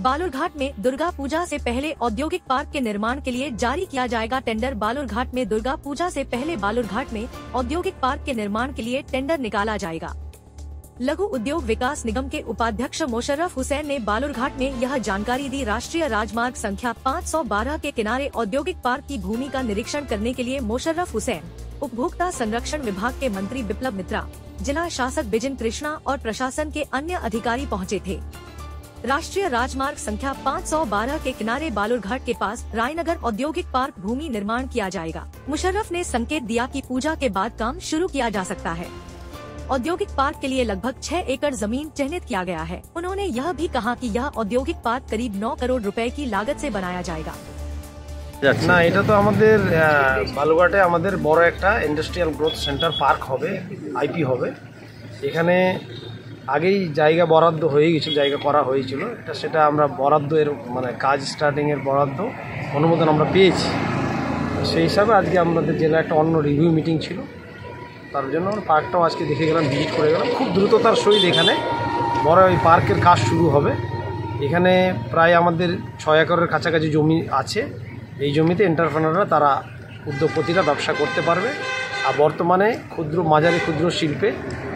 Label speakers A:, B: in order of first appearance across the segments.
A: बालूरघाट में दुर्गा पूजा से पहले औद्योगिक पार्क के निर्माण के लिए जारी किया जाएगा टेंडर। बालूरघाट में दुर्गा पूजा से पहले बालूरघाट में औद्योगिक पार्क के निर्माण के लिए टेंडर निकाला जाएगा। लघु उद्योग विकास निगम के उपाध्यक्ष मोशर्रफ हुसैन ने बालूरघाट में यह जानकारी दी। राष्ट्रीय राजमार्ग संख्या 512 के किनारे औद्योगिक पार्क की भूमि का निरीक्षण करने के लिए मोशर्रफ हुसैन, उपभोक्ता संरक्षण विभाग के मंत्री बिप्लब मित्रा, जिला शासक बिजिन कृष्णा और प्रशासन के अन्य अधिकारी पहुँचे थे। राष्ट्रीय राजमार्ग संख्या 512 के किनारे बालूरघाट के पास रायनगर औद्योगिक पार्क भूमि निर्माण किया जाएगा मुशर्रफ ने संकेत दिया कि पूजा के बाद काम शुरू किया जा सकता है औद्योगिक पार्क के लिए लगभग छह एकड़ जमीन चिन्हित किया गया है उन्होंने यह भी कहा कि यह औद्योगिक पार्क करीब 9 करोड़ रुपए की लागत से बनाया जाएगा
B: না এটা তো আমাদের আহ, বালুঘাটে আমাদের বড় একটা ইন্ডাস্ট্রিয়াল গ্রোথ সেন্টার পার্ক হবে আইপি হবে এখানে আগেই জায়গা বরাদ্দ হয়ে গেছিল, জায়গা করা হয়েছিল। এটা সেটা আমরা বরাদ্দ এর মানে কাজ স্টার্টিংয়ের বরাদ্দ অনুমোদন আমরা পেয়েছি। সেই হিসাবে আজকে আমাদের জেলা একটা অন্য রিভিউ মিটিং ছিল। তার জন্য আমরা পার্কটাও আজকে দেখে গেলাম ভিজিট করে গেলাম। খুব দ্রুততার সহিত এখানে বড় ওই পার্কের কাজ শুরু হবে। এখানে প্রায় আমাদের ছয় একরের কাছাকাছি জমি আছে। এই জমিতে এন্টারপ্রেনাররা তারা উদ্যোগপতিরা ব্যবসা করতে পারবে। আর বর্তমানে ক্ষুদ্র, মাঝারি ক্ষুদ্র শিল্পে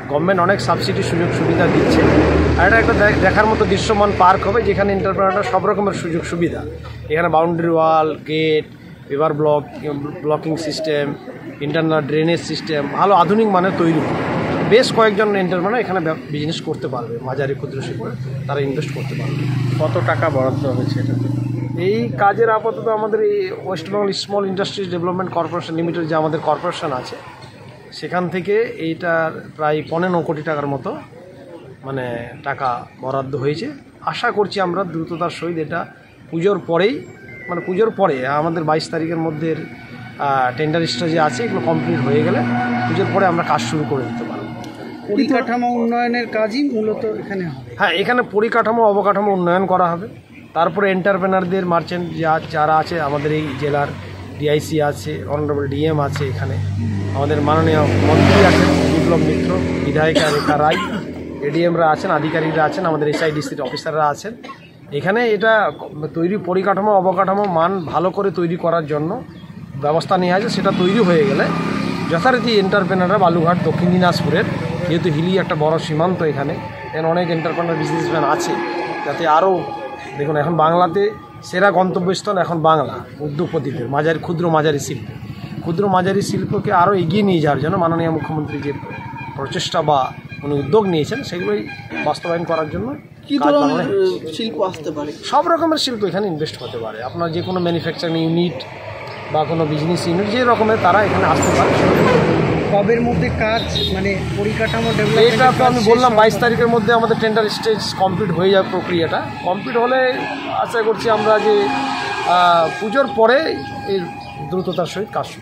B: গভর্নমেন্ট অনেক সাবসিডি সুযোগ সুবিধা দিচ্ছে। আর এটা একটা দেখ- দেখার মতো দৃশ্যমান পার্ক হবে যেখানে এন্টারপ্রেনাররা সব রকমের সুযোগ সুবিধা। এখানে boundary wall gate paver block blocking system internal drainage system ভালো আধুনিক মানের তৈরি হবে। বেশ কয়েকজন এন্টারপ্রেনার এখানে বিজনেস করতে পারবে মাঝারি ক্ষুদ্র শিল্প তারা ইনভেস্ট করতে পারবে।
C: কত টাকা বরাদ্দ হয়েছে এটাতে?
B: এই কাজের আপাতত আমাদের এই West Bengal small industries development corporation limited যে আমাদের কর্পোরেশন আছে সেখান থেকে এইটার প্রায় পনেরো কোটি টাকার মতো মানে টাকা বরাদ্দ হয়েছে। আশা করছি আমরা দ্রুততার সহিত এটা পুজোর পরেই মানে পুজোর পরে আমাদের বাইশ তারিখের মধ্যে টেন্ডার যে আছে এগুলো কমপ্লিট হয়ে গেলে পুজোর পরে আমরা কাজ শুরু করে দিতে পারব।
C: পরিকাঠামো উন্নয়নের কাজই মূলত এখানে হবে।
B: হ্যাঁ এখানে পরিকাঠামো অবকাঠামো উন্নয়ন করা হবে। তারপরে এন্টারপ্রেনারদের মার্চেন্ট যা যারা আছে আমাদের এই জেলার ডিআইসি আছে অনারেবল ডিএম আছে এখানে। আমাদের মাননীয় মন্ত্রী আছেন বিপ্লব মিত্র, বিধায়িকা রেখা রায়, এডিএমরা আছেন, আধিকারিকরা আছেন, আমাদের এসআইডিসির অফিসাররা আছেন। এখানে এটা তৈরি পরিকাঠামো, অবকাঠামো, মান ভালো করে তৈরি করার জন্য ব্যবস্থা নেওয়া আছে সেটা তৈরি হয়ে গেলে যথারীতি এন্টারপ্রেনাররা বালুঘাট দক্ষিণ দিনাজপুরের, যেহেতু হিলি একটা বড় সীমান্ত এখানে এখানে অনেক এন্টারপ্রেনার বিজনেসম্যান আছে। যাতে আরও, দেখুন, এখন বাংলাতে সেরা গন্তব্যস্থল এখন বাংলা, উদ্যোগপতিদের, মাঝারি, ক্ষুদ্র, মাঝারি শিল্প ক্ষুদ্র মাঝারি শিল্পকে আরও এগিয়ে নিয়ে যাওয়ার জন্য মাননীয় মুখ্যমন্ত্রী যে প্রচেষ্টা বা উনি উদ্যোগ নিয়েছেন সেগুলোই বাস্তবায়ন করার জন্য
C: কি ধরনের শিল্প আসতে পারে?
B: সব রকমের শিল্প এখানে ইনভেস্ট হতে পারে। আপনার যে কোনো ম্যানুফ্যাকচারিং ইউনিট বা কোনো বিজনেস ইউনিট যে রকমের তারা এখানে আসতে পারে।
C: কবের মধ্যে কাজ মানে পরিকাঠামো
B: এটা তো আমি বললাম বাইশ তারিখের মধ্যে আমাদের টেন্ডার স্টেজ কমপ্লিট হয়ে যাবে প্রক্রিয়াটা। কমপ্লিট হলে আশা করছি আমরা যে পুজোর পরে এর দ্রুততার সহিত কাজ শুরু